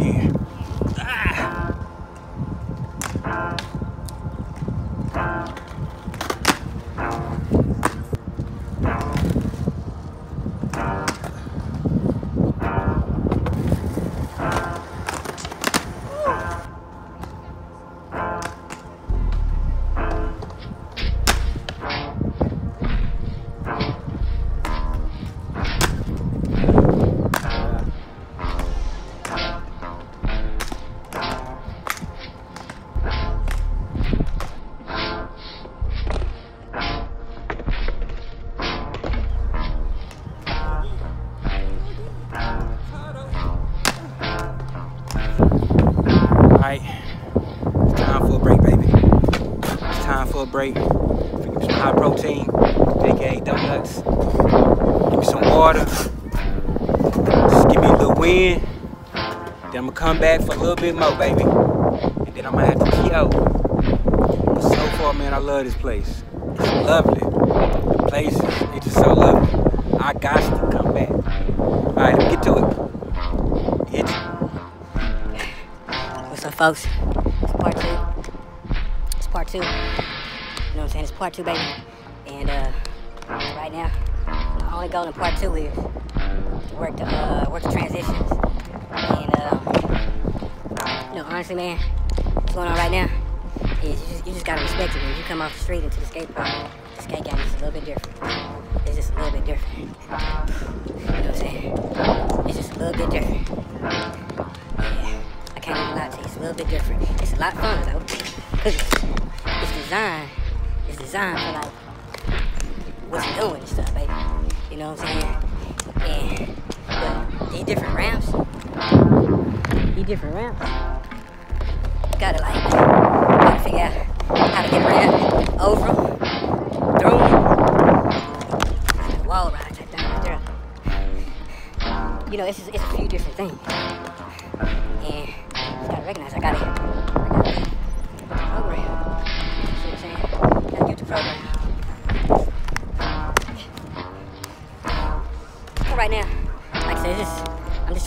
again. Alright, it's time for a break, baby. It's time for a break. Give me some high protein, aka donuts. Give me some water. Just give me a little wind. Then I'm gonna come back for a little bit more, baby. And then I'm gonna have to key out. But so far, man, I love this place. It's lovely. The place is just so lovely. I got folks? It's part two. It's part two. You know what I'm saying? It's part two, baby. And uh, right now, the only goal in part two is to work the uh, work the transitions. And uh, you know, honestly, man, what's going on right now is you just, you just gotta respect it. When you come off the street into the skate park, the skate game is a little bit different. It's just a little bit different. You know what I'm saying? It's just a little bit different. You. It's a little bit different. It's a lot fun though, it's, designed. It's designed for like what you doing and stuff, baby. You know what I'm saying? And but these different ramps, these different ramps, gotta like, gotta figure out how to get around, over 'em, through. Wall ride there. You know, it's just, it's a few different things.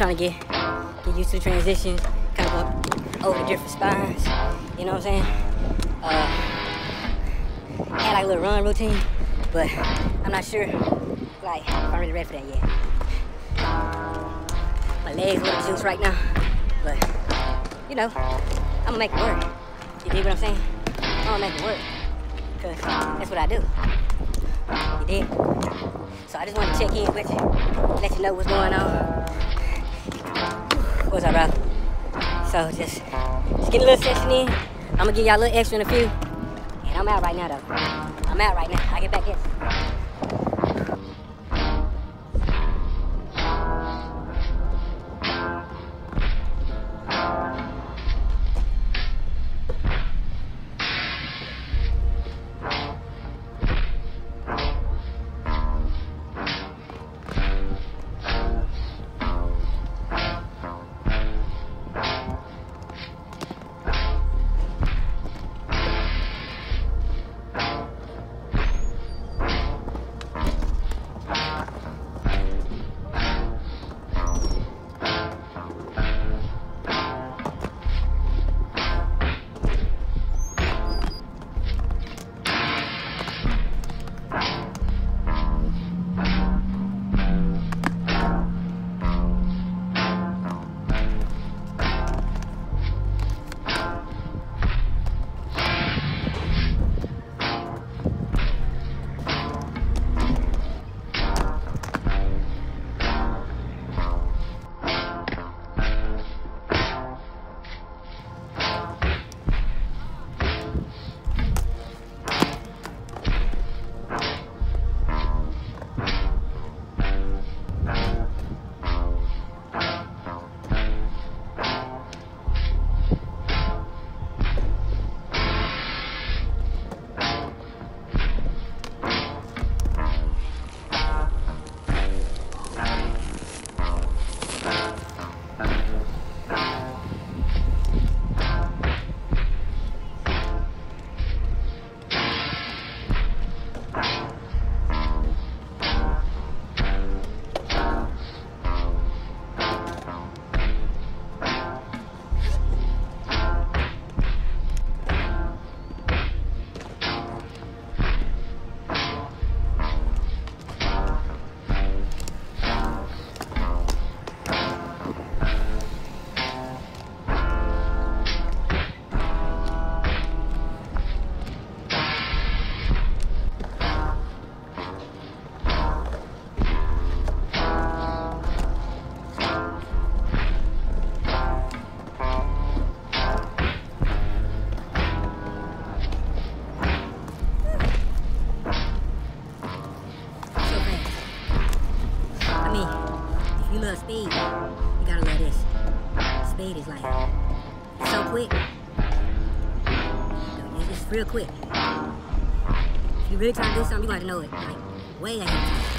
Trying to get get used to the transitions, kind of go over different spines. You know what I'm saying? Uh, had like a little run routine, but I'm not sure like I'm really ready for that yet. My legs a little juice right now, but you know, I'm gonna make it work. You dig what I'm saying? I'm gonna make it work, cause that's what I do. You dig? So I just wanted to check in with you, let you know what's going on. What's up, bro? So just, just get a little session in. I'm gonna give y'all a little extra in a few, and I'm out right now though. I'm out right now. I get back in. You gotta love this. Spade is like, so quick. It's real quick. If you really try to do something, you gotta know it. Like, way ahead of time.